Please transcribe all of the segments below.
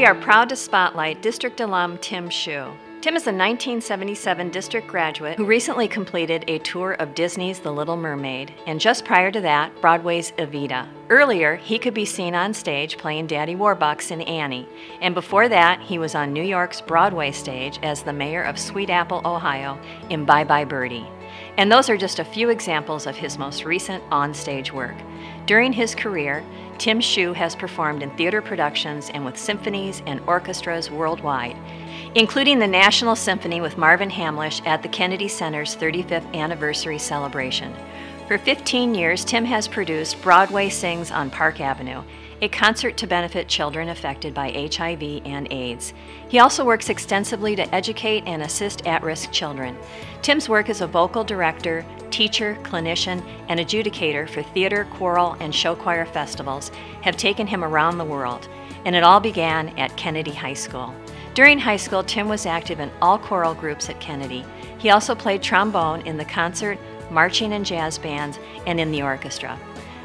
We are proud to spotlight District alum Tim Shew. Tim is a 1977 district graduate who recently completed a tour of Disney's The Little Mermaid, and just prior to that, Broadway's Evita. Earlier, he could be seen on stage playing Daddy Warbucks in Annie, and before that, he was on New York's Broadway stage as the mayor of Sweet Apple, Ohio in Bye Bye Birdie. And those are just a few examples of his most recent on-stage work. During his career, Tim Shew has performed in theater productions and with symphonies and orchestras worldwide, including the National Symphony with Marvin Hamlisch at the Kennedy Center's 35th anniversary celebration. For 15 years, Tim has produced Broadway Sings on Park Avenue, a concert to benefit children affected by HIV and AIDS. He also works extensively to educate and assist at risk children. Tim's work as a vocal director, teacher, clinician, and adjudicator for theater, choral, and show choir festivals have taken him around the world, and it all began at Kennedy High School. During high school, Tim was active in all choral groups at Kennedy. He also played trombone in the concert, marching, and jazz bands, and in the orchestra.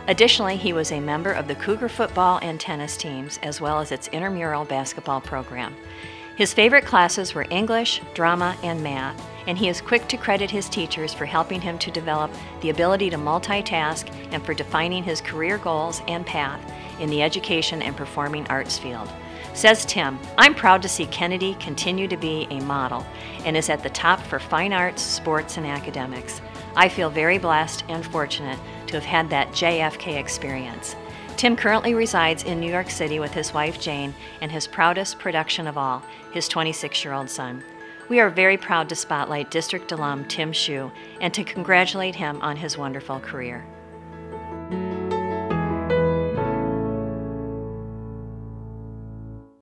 Additionally, he was a member of the Cougar football and tennis teams, as well as its intramural basketball program. His favorite classes were English, drama, and math, and he is quick to credit his teachers for helping him to develop the ability to multitask and for defining his career goals and path in the education and performing arts field. Says Tim, I'm proud to see Kennedy continue to be a model and is at the top for fine arts, sports, and academics. I feel very blessed and fortunate have had that JFK experience. Tim currently resides in New York City with his wife Jane and his proudest production of all, his 26 year old son. We are very proud to spotlight District alum Tim Shew and to congratulate him on his wonderful career.